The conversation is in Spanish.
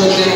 Yo